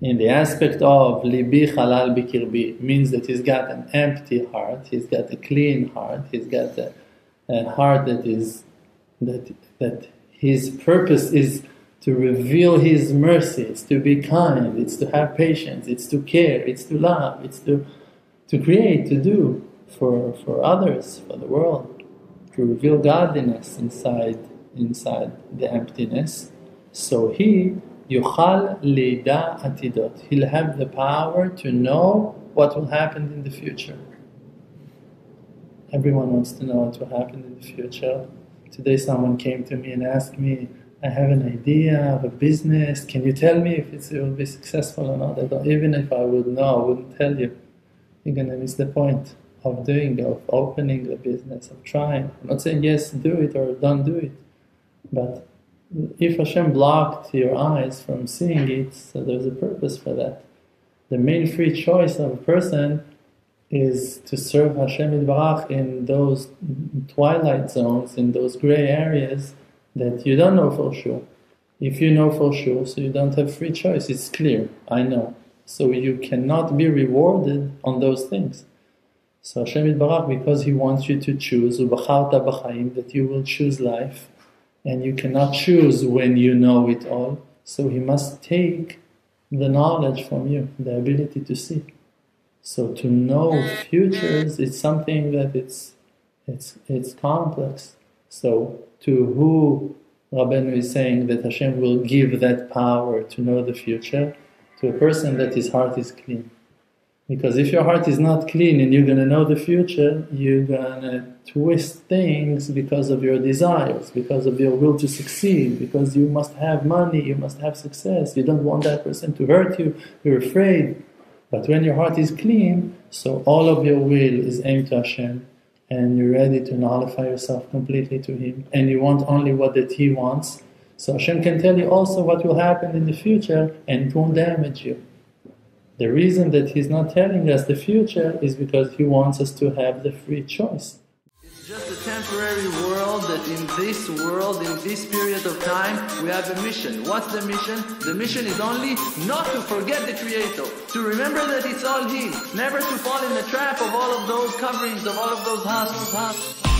in the aspect of libi halal bikirbi means that he's got an empty heart, he's got a clean heart, he's got a, a heart that is that that his purpose is to reveal his mercy, it's to be kind, it's to have patience, it's to care, it's to love, it's to to create, to do for for others, for the world, to reveal godliness inside inside the emptiness. So he Yuchal Lida Atidot. He'll have the power to know what will happen in the future. Everyone wants to know what will happen in the future. Today, someone came to me and asked me, I have an idea of a business. Can you tell me if it will be successful or not? Even if I would know, I wouldn't tell you. You're going to miss the point of doing, of opening the business, of trying. I'm not saying yes, do it or don't do it, but if Hashem blocked your eyes from seeing it, so there's a purpose for that. The main free choice of a person is to serve Hashem Yitbarach in those twilight zones, in those gray areas that you don't know for sure. If you know for sure, so you don't have free choice, it's clear, I know. So you cannot be rewarded on those things. So Hashem Yitbarach, because He wants you to choose, that you will choose life, and you cannot choose when you know it all. So he must take the knowledge from you, the ability to see. So to know futures is something that it's it's it's complex. So to who Rabbeinu is saying that Hashem will give that power to know the future to a person that his heart is clean. Because if your heart is not clean and you're going to know the future, you're going to twist things because of your desires, because of your will to succeed, because you must have money, you must have success, you don't want that person to hurt you, you're afraid. But when your heart is clean, so all of your will is aimed to Hashem, and you're ready to nullify yourself completely to Him, and you want only what that He wants. So Hashem can tell you also what will happen in the future, and it won't damage you. The reason that he's not telling us the future is because he wants us to have the free choice. It's just a temporary world that in this world, in this period of time, we have a mission. What's the mission? The mission is only not to forget the Creator, to remember that it's all He, never to fall in the trap of all of those coverings, of all of those hustles, hustles.